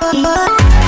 Bye.